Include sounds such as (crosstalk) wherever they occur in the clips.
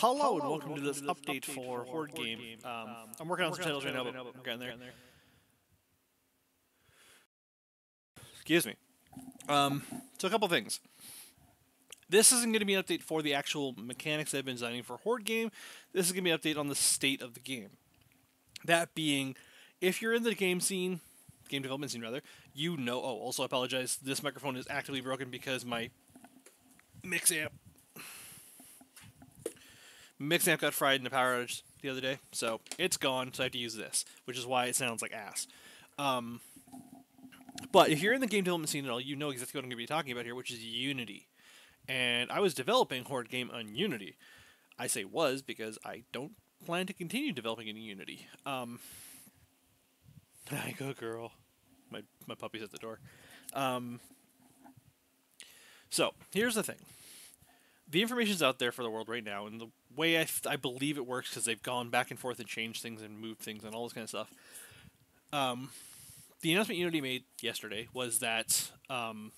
Hello and welcome to this update for Horde Game. Um, I'm working on some titles right now, but I'm getting there. Excuse me. Um, so a couple things. This isn't going to be an update for the actual mechanics I've been designing for Horde Game. This is going to be an update on the state of the game. That being, if you're in the game scene, game development scene rather, you know. Oh, also I apologize. This microphone is actively broken because my mix amp mix amp got fried in the power outage the other day, so it's gone. So I have to use this, which is why it sounds like ass. Um, but if you're in the game development scene at all, you know exactly what I'm going to be talking about here, which is Unity. And I was developing Horde game on Unity. I say was because I don't plan to continue developing in Unity. Um, (laughs) hi, good girl. My my puppy's at the door. Um, so here's the thing. The information's out there for the world right now, and the way I, th- I believe it works because they've gone back and forth and changed things and moved things and all this kind of stuff. Um, the announcement Unity made yesterday was that um,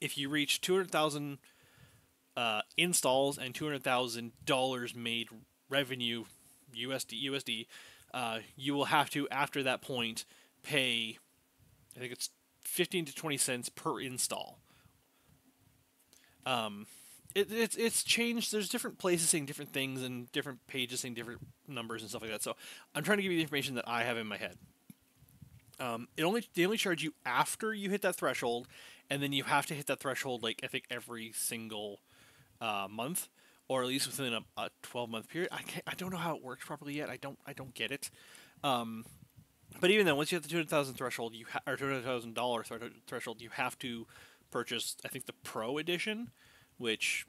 if you reach 200,000 uh, installs and $200,000 made revenue USD USD, uh, you will have to after that point pay I think it's 15 to 20 cents per install. Um, it, it's it's changed. There's different places saying different things and different pages saying different numbers and stuff like that. So I'm trying to give you the information that I have in my head. Um, it only they only charge you after you hit that threshold, and then you have to hit that threshold like I think every single uh, month, or at least within a, a 12 month period. I can't, I don't know how it works properly yet. I don't I don't get it. Um, but even then, once you hit the 200,000 threshold, you ha- or 200,000 dollar threshold, you have to purchase I think the Pro edition which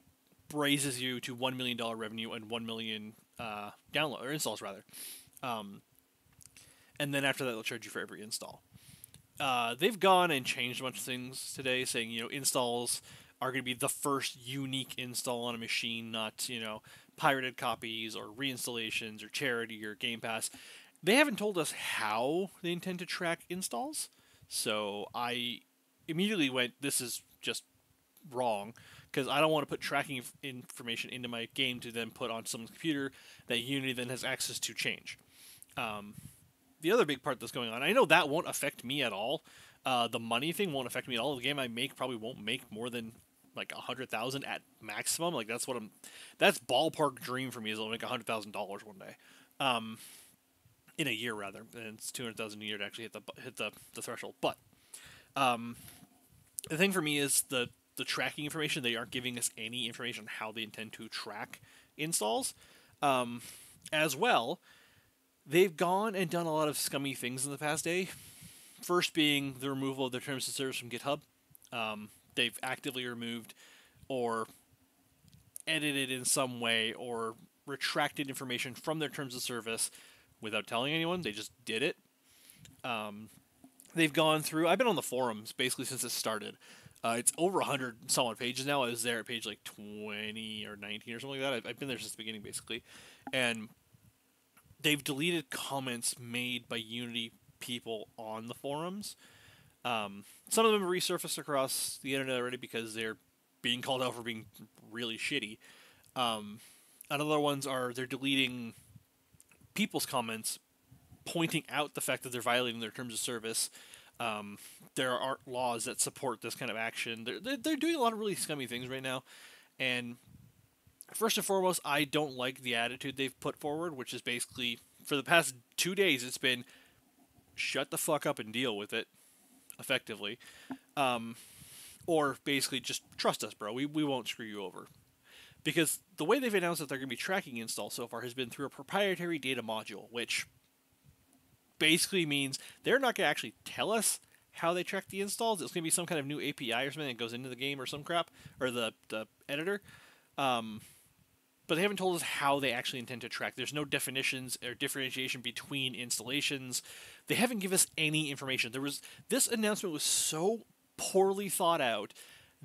raises you to one million dollar revenue and one million uh, download or installs rather. Um, and then after that, they'll charge you for every install. Uh, they've gone and changed a bunch of things today, saying you know installs are going to be the first unique install on a machine, not you know pirated copies or reinstallations or charity or Game Pass. They haven't told us how they intend to track installs, so I immediately went, "This is just wrong." Because I don't want to put tracking information into my game to then put on someone's computer that Unity then has access to change. Um, the other big part that's going on, I know that won't affect me at all. Uh, the money thing won't affect me at all. The game I make probably won't make more than like a hundred thousand at maximum. Like that's what I'm. That's ballpark dream for me is I'll make a hundred thousand dollars one day, um, in a year rather. And it's two hundred thousand a year to actually hit the hit the, the threshold. But um, the thing for me is the the tracking information. They aren't giving us any information on how they intend to track installs. Um, as well, they've gone and done a lot of scummy things in the past day. First being the removal of their terms of service from GitHub. Um, they've actively removed or edited in some way or retracted information from their terms of service without telling anyone. They just did it. Um, they've gone through. I've been on the forums basically since it started. Uh, it's over 100 some odd pages now. I was there at page like 20 or 19 or something like that. I've, I've been there since the beginning, basically. And they've deleted comments made by Unity people on the forums. Um, some of them resurfaced across the internet already because they're being called out for being really shitty. Um, and other ones are they're deleting people's comments pointing out the fact that they're violating their terms of service um, there are laws that support this kind of action. They're, they're doing a lot of really scummy things right now. And first and foremost, I don't like the attitude they've put forward, which is basically for the past two days, it's been shut the fuck up and deal with it effectively. Um, or basically just trust us, bro. We, we won't screw you over. Because the way they've announced that they're going to be tracking install so far has been through a proprietary data module, which basically means they're not going to actually tell us how they track the installs. It's going to be some kind of new API or something that goes into the game or some crap, or the, the editor. Um, but they haven't told us how they actually intend to track. There's no definitions or differentiation between installations. They haven't given us any information. There was this announcement was so poorly thought out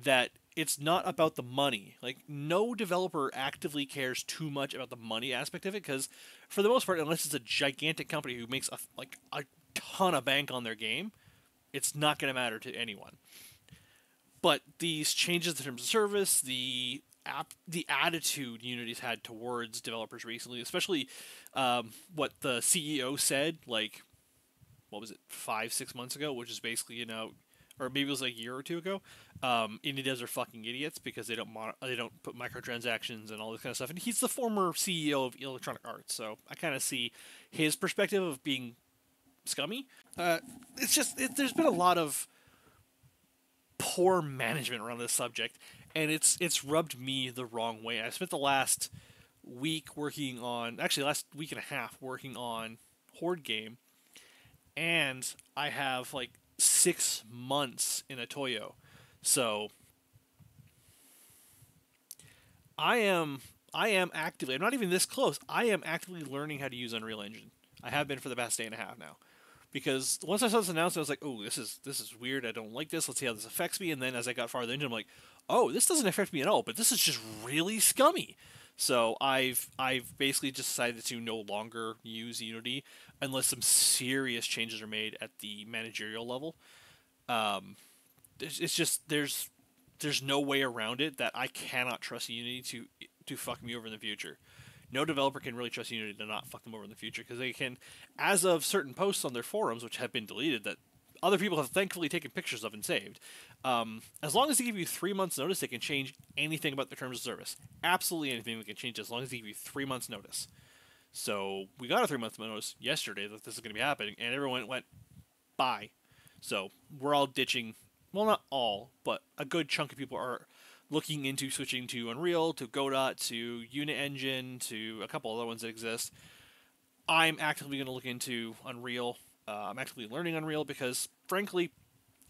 that it's not about the money. Like no developer actively cares too much about the money aspect of it because for the most part, unless it's a gigantic company who makes a, like a ton of bank on their game, it's not going to matter to anyone. But these changes in terms of service, the ap- the attitude Unity's had towards developers recently, especially um, what the CEO said, like what was it, five six months ago, which is basically you know, or maybe it was like a year or two ago. Um, indie devs are fucking idiots because they don't mon- they don't put microtransactions and all this kind of stuff. And he's the former CEO of Electronic Arts, so I kind of see his perspective of being scummy. Uh, it's just it, there's been a lot of poor management around this subject, and it's it's rubbed me the wrong way. I spent the last week working on, actually last week and a half working on Horde game, and I have like six months in Itoyo, so I am I am actively. I'm not even this close. I am actively learning how to use Unreal Engine. I have been for the past day and a half now because once I saw this announcement, I was like, "Oh, this is this is weird. I don't like this. Let's see how this affects me." And then as I got farther into, it, I'm like, "Oh, this doesn't affect me at all, but this is just really scummy." So I've I've basically just decided to no longer use Unity unless some serious changes are made at the managerial level. Um, it's, it's just there's there's no way around it that I cannot trust Unity to to fuck me over in the future no developer can really trust Unity to not fuck them over in the future because they can, as of certain posts on their forums, which have been deleted, that other people have thankfully taken pictures of and saved. Um, as long as they give you three months' notice, they can change anything about the terms of service. Absolutely anything they can change as long as they give you three months' notice. So we got a three month notice yesterday that this is going to be happening, and everyone went bye. So we're all ditching. Well, not all, but a good chunk of people are looking into switching to Unreal, to Godot, to Unit Engine, to a couple other ones that exist. I'm actively going to look into Unreal. Uh, I'm actively learning Unreal because, frankly,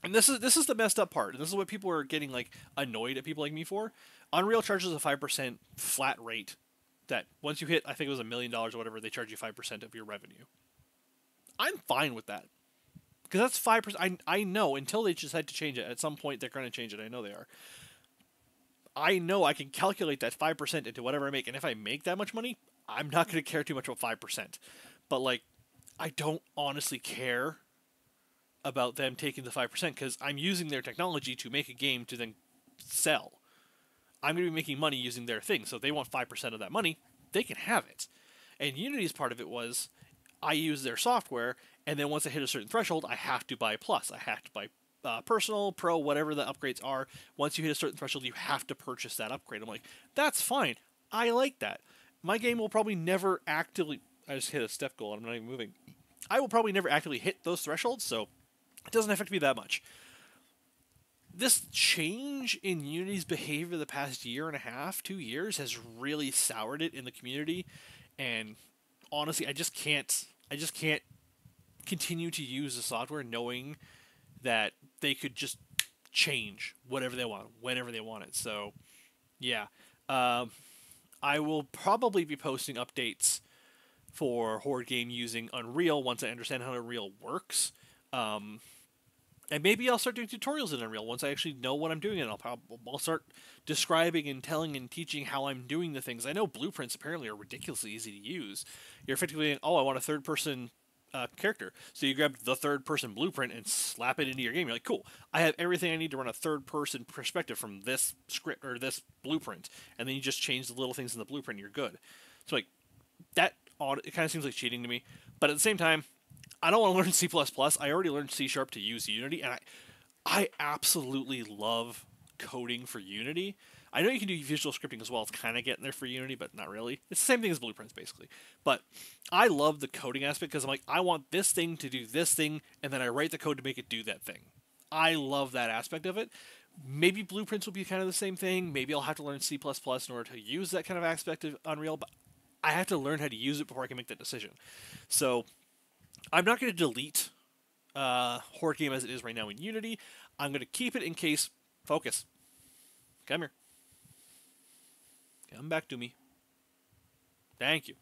and this is this is the messed up part, and this is what people are getting like annoyed at people like me for. Unreal charges a five percent flat rate. That once you hit, I think it was a million dollars or whatever, they charge you five percent of your revenue. I'm fine with that because that's five percent. I I know until they decide to change it at some point, they're going to change it. I know they are. I know I can calculate that 5% into whatever I make. And if I make that much money, I'm not going to care too much about 5%. But, like, I don't honestly care about them taking the 5% because I'm using their technology to make a game to then sell. I'm going to be making money using their thing. So if they want 5% of that money, they can have it. And Unity's part of it was I use their software, and then once I hit a certain threshold, I have to buy Plus. I have to buy uh, personal, pro, whatever the upgrades are, once you hit a certain threshold, you have to purchase that upgrade. I'm like, that's fine. I like that. My game will probably never actively. I just hit a step goal and I'm not even moving. I will probably never actively hit those thresholds, so it doesn't affect me that much. This change in Unity's behavior the past year and a half, two years, has really soured it in the community, and honestly, I just can't. I just can't continue to use the software knowing that they could just change whatever they want whenever they want it. So, yeah, um, I will probably be posting updates for Horde game using Unreal once I understand how Unreal works. Um, and maybe I'll start doing tutorials in Unreal once I actually know what I'm doing, and I'll probably I'll start describing and telling and teaching how I'm doing the things. I know blueprints apparently are ridiculously easy to use. You're effectively, oh, I want a third person uh, character. So you grab the third person blueprint and slap it into your game. You're like, cool, I have everything I need to run a third person perspective from this script or this blueprint. And then you just change the little things in the blueprint, And you're good. So like that it kind of seems like cheating to me. But at the same time, I don't want to (laughs) learn C++. I already learned C sharp to use Unity, and I I absolutely love coding for Unity. I know you can do visual scripting as well. It's kind of getting there for Unity, but not really. It's the same thing as Blueprints, basically. But I love the coding aspect because I'm like, I want this thing to do this thing, and then I write the code to make it do that thing. I love that aspect of it. Maybe Blueprints will be kind of the same thing. Maybe I'll have to learn C++ in order to use that kind of aspect of Unreal, but I have to learn how to use it before I can make that decision. So I'm not going to delete uh, Horde Game as it is right now in Unity. I'm going to keep it in case. Focus. Come here. Come back to me. Thank you.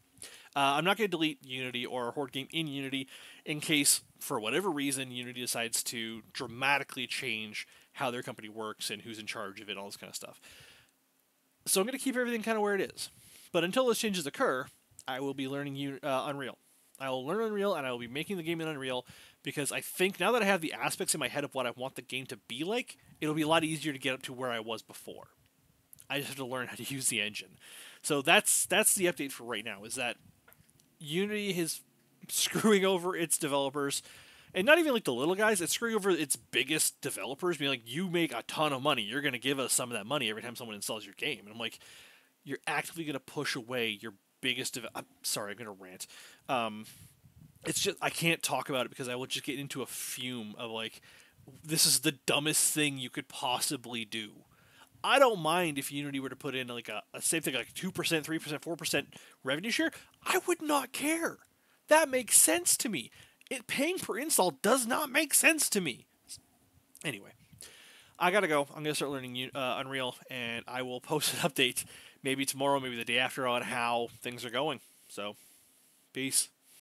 Uh, I'm not going to delete Unity or Horde game in Unity in case, for whatever reason, Unity decides to dramatically change how their company works and who's in charge of it, all this kind of stuff. So I'm going to keep everything kind of where it is. But until those changes occur, I will be learning uh, Unreal. I will learn Unreal and I will be making the game in Unreal because I think now that I have the aspects in my head of what I want the game to be like, it'll be a lot easier to get up to where I was before. I just have to learn how to (laughs) use the engine. So that's that's the update for right now. Is that Unity is (laughs) screwing over its developers, and not even like the little guys. It's screwing over its biggest developers. Being like, you make a ton of money. You're gonna give us some of that money every time someone installs your game. And I'm like, you're actively gonna push away your biggest. Dev- I'm sorry, I'm gonna rant. Um, it's just I can't talk about it because I will just get into a fume of like, this is the dumbest thing you could possibly do. I don't mind if Unity were to put in like a, a same thing like two percent, three percent, four percent revenue share. I would not care. That makes sense to me. It paying per install does not make sense to me. Anyway, I gotta go. I'm gonna start learning uh, Unreal, and I will post an (laughs) update maybe tomorrow, maybe the day after on how things are going. So, peace.